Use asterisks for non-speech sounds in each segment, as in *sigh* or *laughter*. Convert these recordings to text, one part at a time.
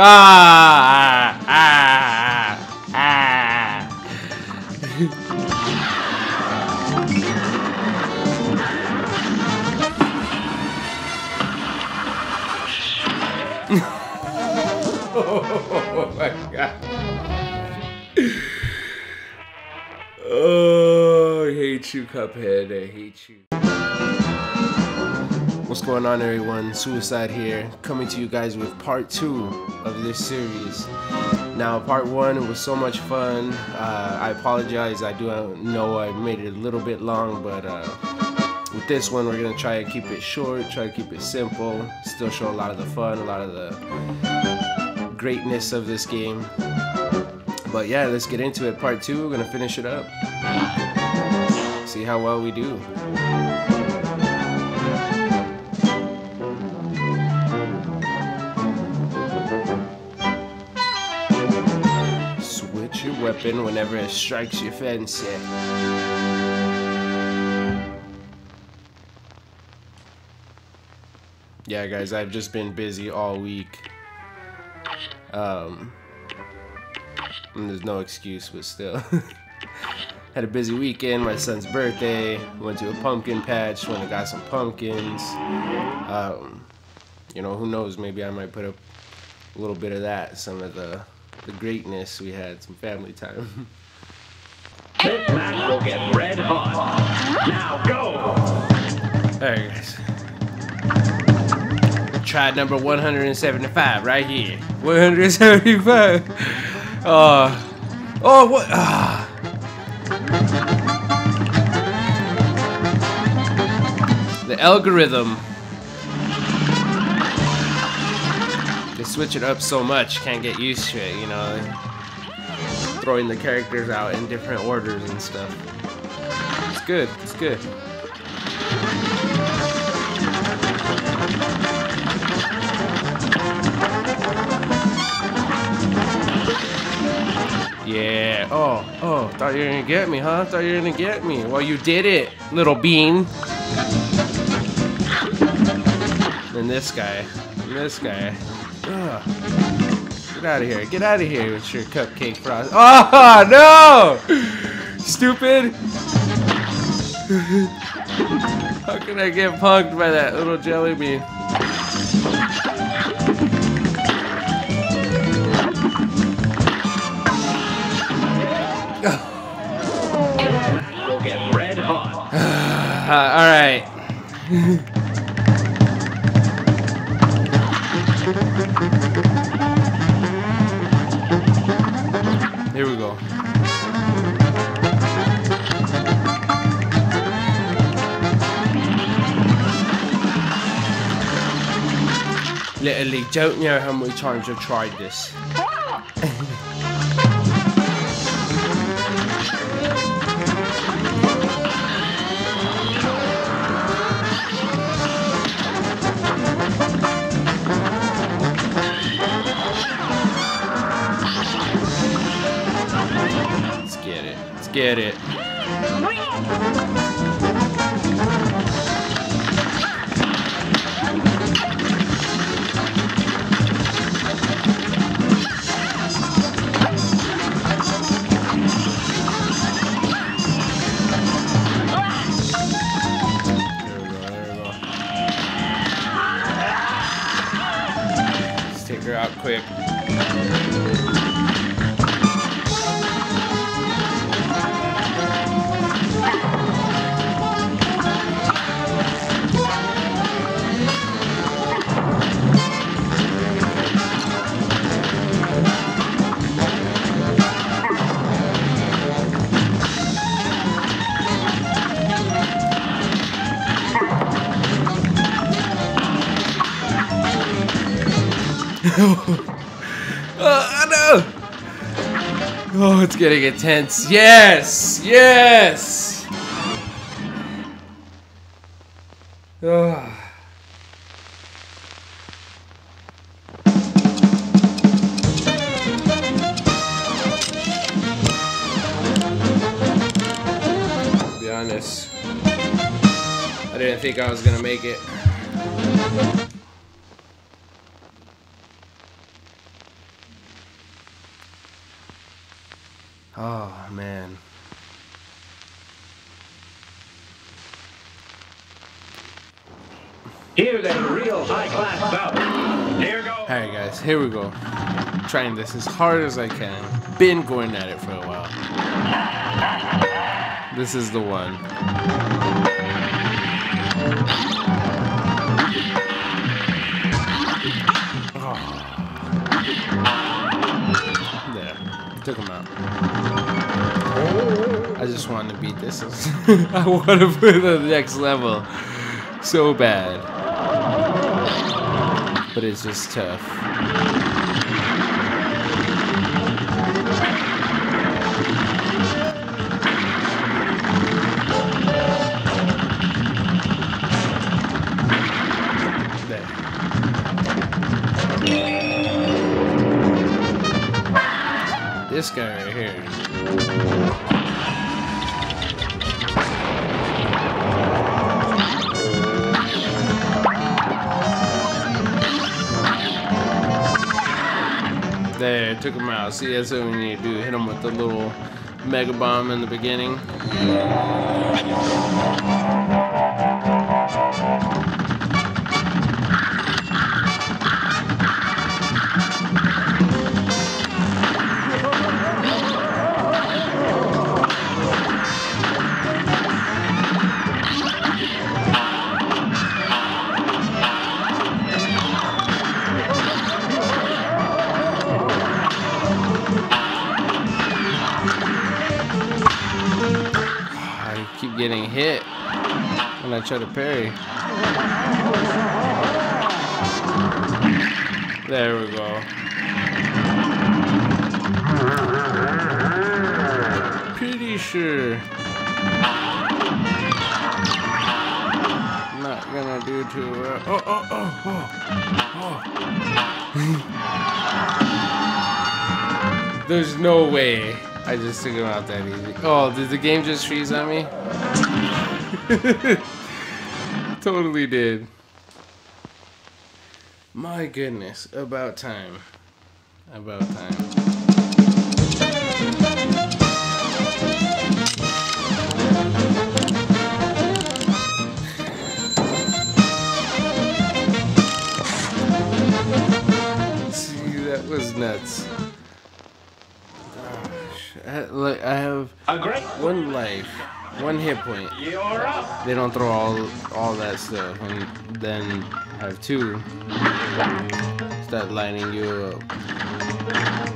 Ah! Ah! Ah! oh my god. Oh, I hate you, Cuphead. I hate you. What's going on, everyone? Suicide here, coming to you guys with part two of this series. Now, part one was so much fun. Uh, I apologize. I do know I made it a little bit long, but uh, with this one, we're gonna try and keep it short, try to keep it simple, still show a lot of the fun, a lot of the greatness of this game. But yeah, let's get into it. Part two, we're gonna finish it up. See how well we do. Whenever it strikes your fancy. Yeah, guys, I've just been busy all week. Um, there's no excuse, but still. *laughs* Had a busy weekend, my son's birthday, went to a pumpkin patch, went and got some pumpkins. Um, you know, who knows, maybe I might put up a little bit of that, some of the, the greatness we had, some family time. This match will get red hot. Now go! Alright, guys. Try number 175 right here. 175. Oh. Oh, what? Ah. The algorithm. Switch it up so much, can't get used to it, you know. Throwing the characters out in different orders and stuff. It's good, it's good. Yeah. Oh, oh, thought you were gonna get me, huh? Thought you were gonna get me. Well, you did it, little bean. And this guy. And this guy. Ugh. Get out of here. Get out of here with your cupcake frost. Oh, ah, *laughs* no! Stupid. How can I get punked by that little jelly bean? Will *sighs* *laughs* Literally, don't know how many times I've tried this. Let's get it. Let's get it. *laughs* Oh, no! Oh, it's getting intense. Yes! Yes! Oh. Be honest, I didn't think I was gonna make it. Oh man. Here's a real high-class bout. Here goes. Alright guys, here we go. Trying this as hard as I can. Been going at it for a while. This is the one. Took him out. I just want to beat this. *laughs* I want to put the next level so bad. But it's just tough. This guy right here. There, took him out. See, that's what we need to do. Hit him with the little mega bomb in the beginning. Getting hit when I try to parry. There we go. Pretty sure. Not gonna do too well. Oh, oh, oh, oh. oh. *laughs* There's no way I just took him out that easy. Oh, did the game just freeze on me? *laughs* totally did. My goodness, about time. About time. *laughs* Was nuts. Gosh, I, like, I have A great. one life, one hit point. They don't throw all all that stuff, and then have two start lining you up.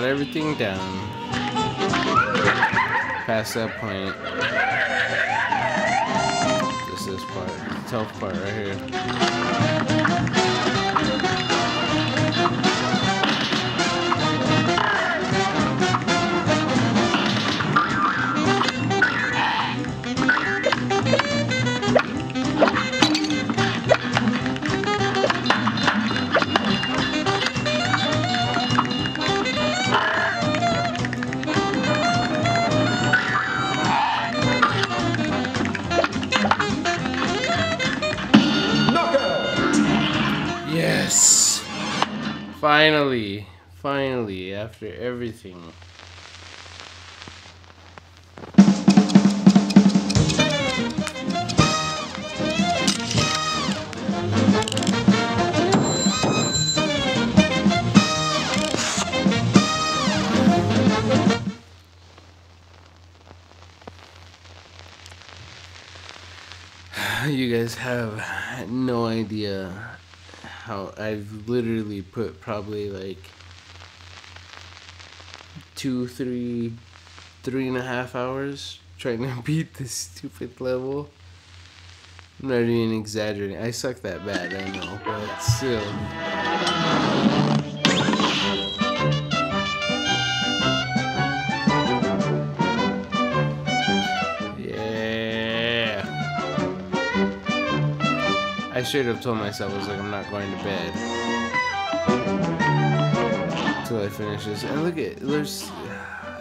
Got everything down. Past that point. This is part, the tough part right here. after everything. *sighs* you guys have no idea how I've literally put probably like two, three, three and a half hours trying to *laughs* beat this stupid level. I'm not even exaggerating. I suck that bad, I know, but still. Yeah. I straight up told myself, I was like, I'm not going to bed. Until I finish this. And look at, there's,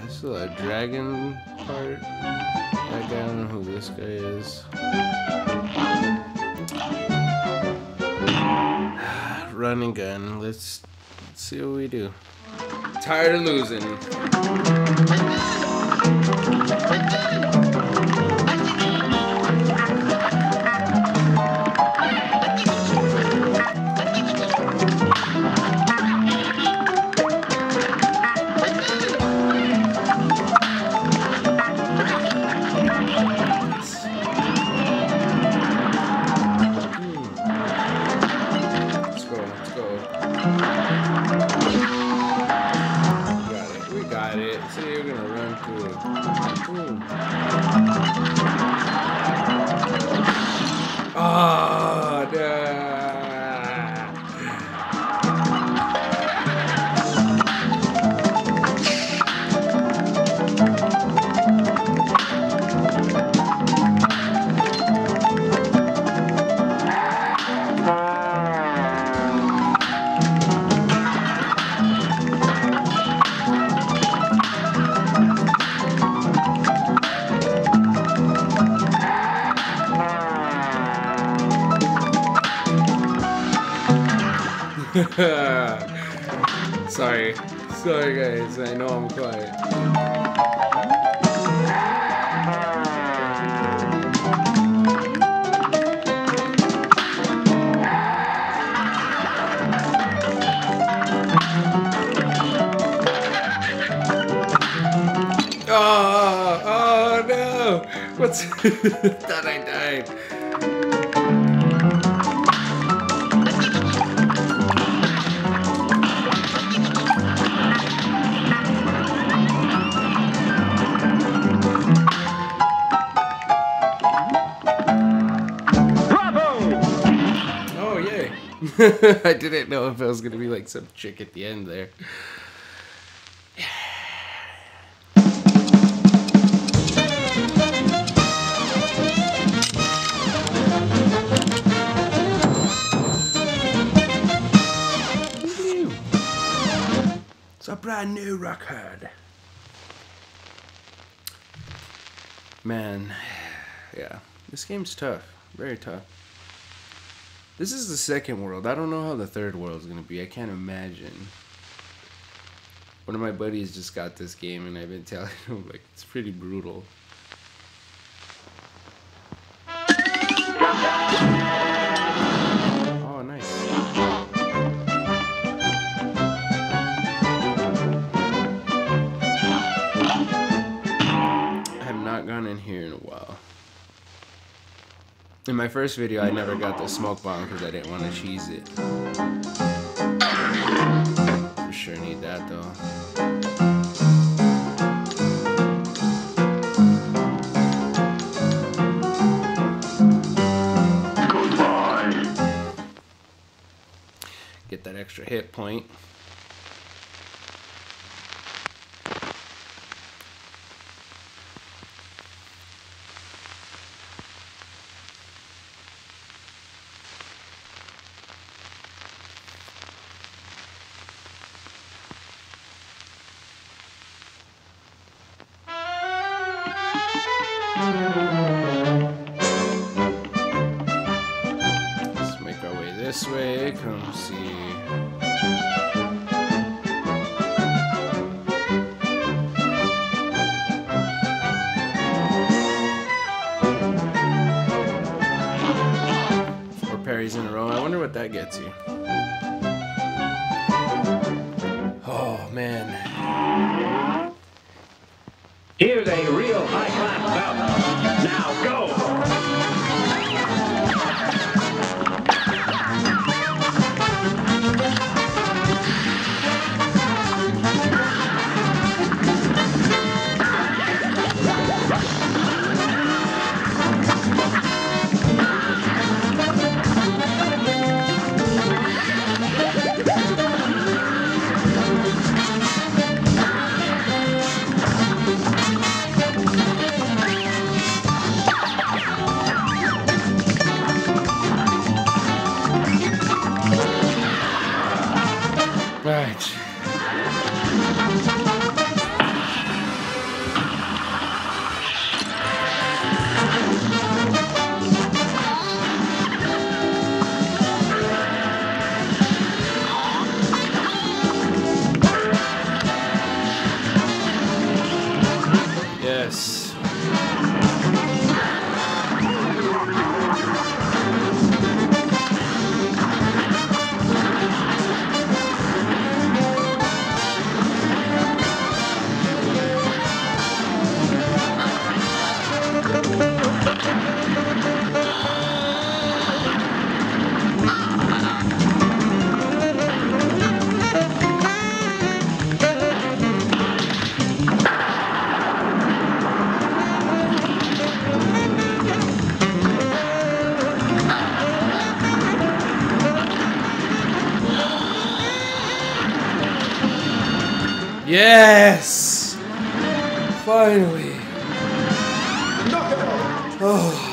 still a dragon part. I don't know who this guy is. *sighs* Run and gun. Let's, let's see what we do. Tired of losing. Sorry. Guys. I know I'm quiet. Oh, oh no! What's *laughs* that? I died. *laughs* I didn't know if it was gonna be like some chick at the end there. It's a brand new record. Man, *sighs* yeah, this game's tough. Very tough. This is the second world. I don't know how the third world is gonna be. I can't imagine. One of my buddies just got this game, and I've been *laughs* telling him like it's pretty brutal. My first video, I never got the smoke bomb because I didn't want to cheese it. For sure need that though. Get that extra hit point. That gets you. Oh man. Here's a real high-class Yes. Yes! Finally. Oh.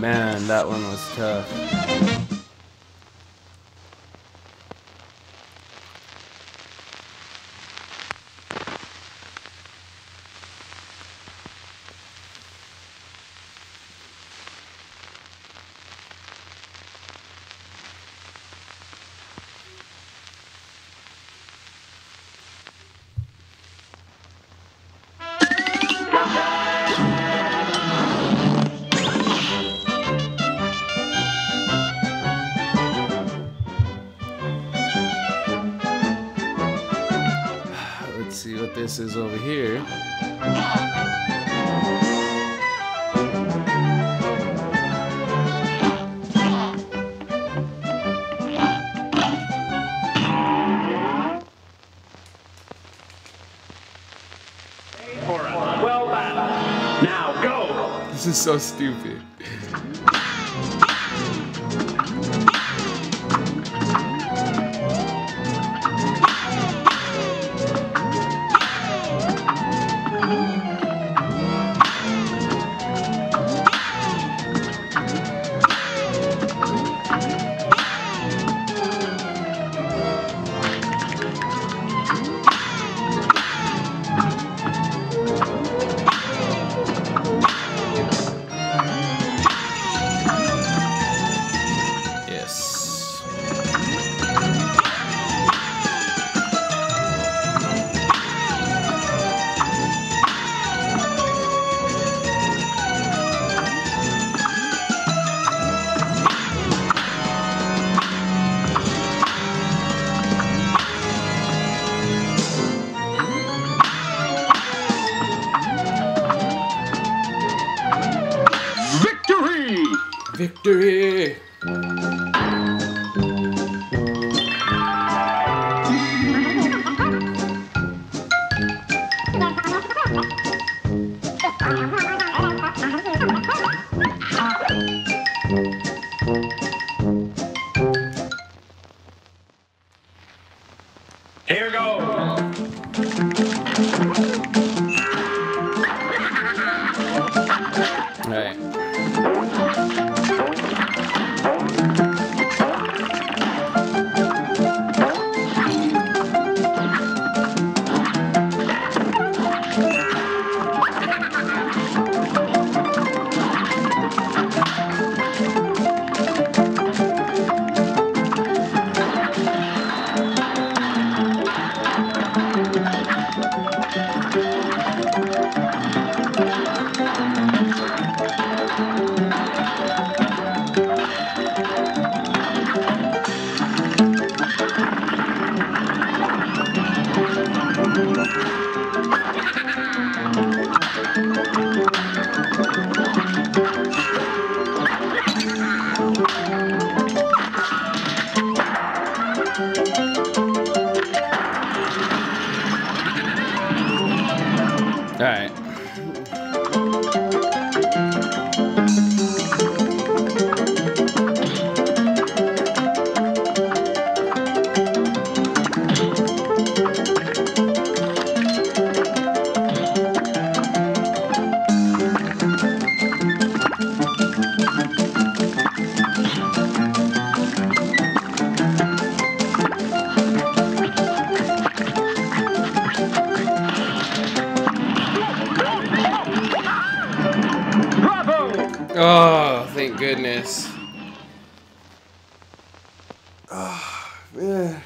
Man, that one was tough. What this is over here. Well. Now go. This is so stupid. Here goes. Oh, man.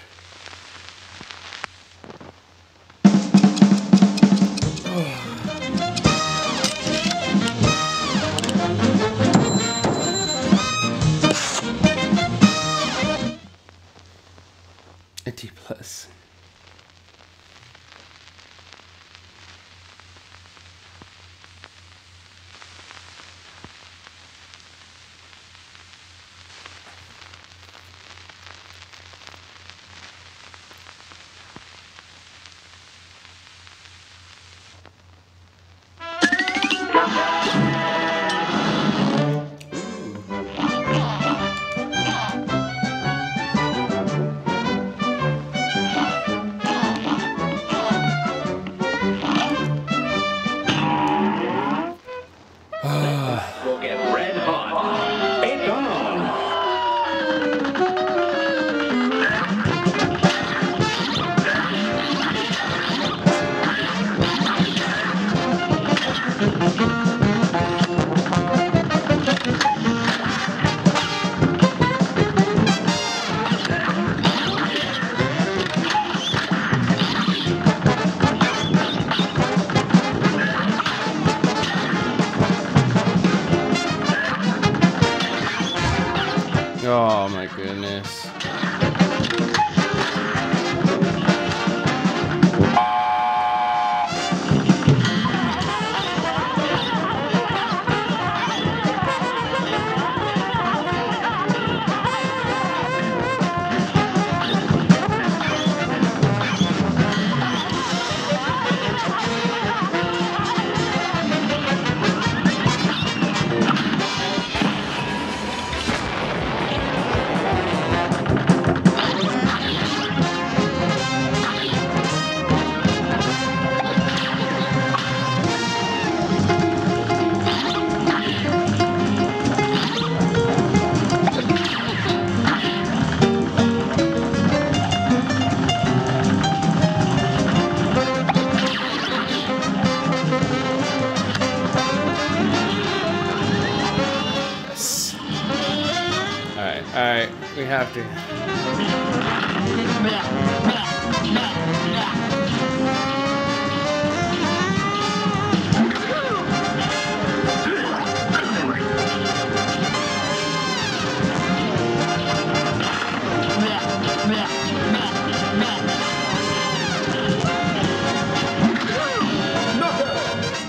Have to.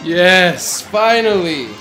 Yes, finally.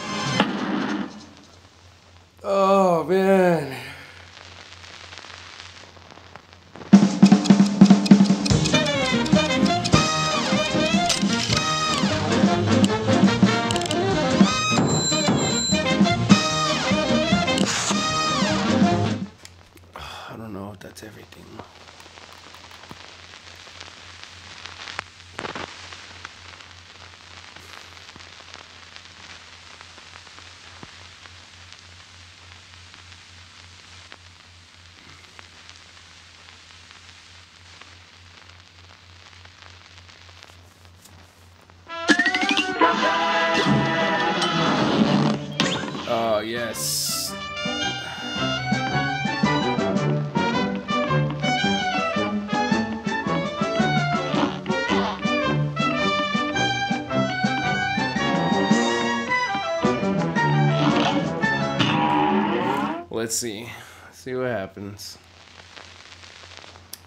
Let's see. See what happens.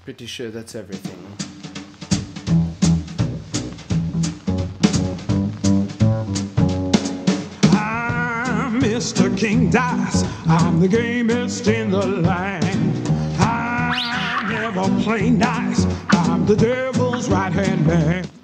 Pretty sure that's everything. Ah, I'm Mr. King Dice. I'm the gamest in the land. I never play nice. I'm the devil's right hand man.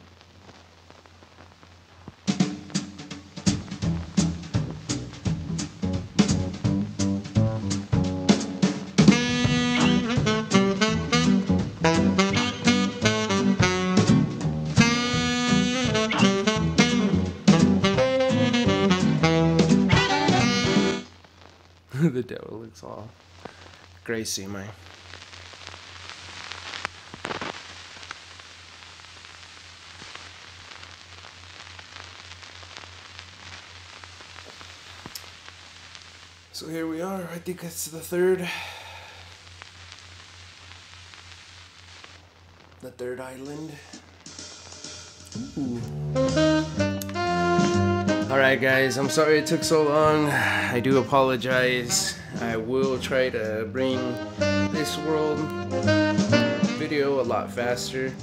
The devil looks all Gracie, my. So here we are. I think it's the third. The third island. Alright guys, I'm sorry it took so long. I do apologize. I will try to bring this world video a lot faster.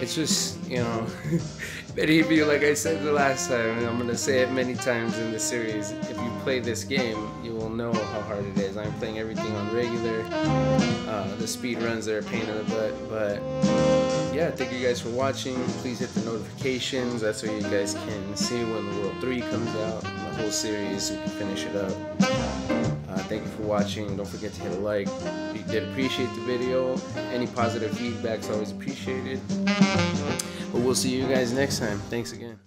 It's just, you know, *laughs* many of you, like I said the last time, and I'm gonna say it many times in the series, if you play this game, will know how hard it is. I'm playing everything on regular. Uh, the speed runs are a pain in the butt, but yeah, thank you guys for watching. Please hit the notifications. That's so you guys can see when the World 3 comes out, the whole series, we can finish it up. Uh, thank you for watching. Don't forget to hit a like. If you did appreciate the video, any positive feedback is always appreciated. But we'll see you guys next time. Thanks again.